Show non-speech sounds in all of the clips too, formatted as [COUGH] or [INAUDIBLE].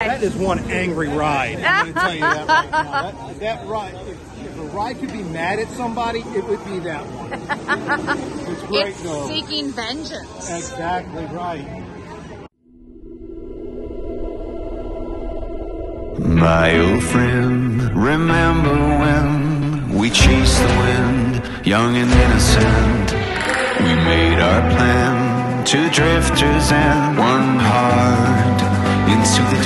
That is one angry ride. I'm going to tell you that right now. [LAUGHS] That, that ride, if, if a ride could be mad at somebody, it would be that one. It's [LAUGHS] great It's though. seeking vengeance. Exactly right. My old friend, remember when we chased the wind, young and innocent? We made our plan, two drifters and one heart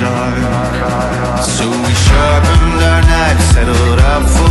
So we sharpened our knives, settled up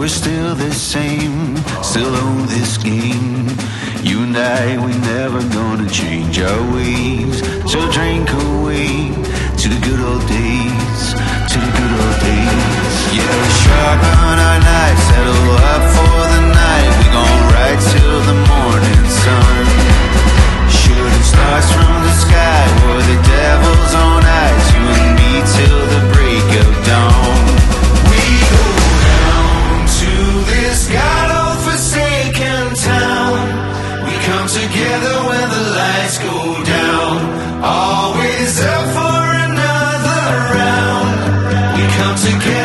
we're still the same, still own this game. You and I, we never gonna change our ways. together when the lights go down. Always up for another round. We come together.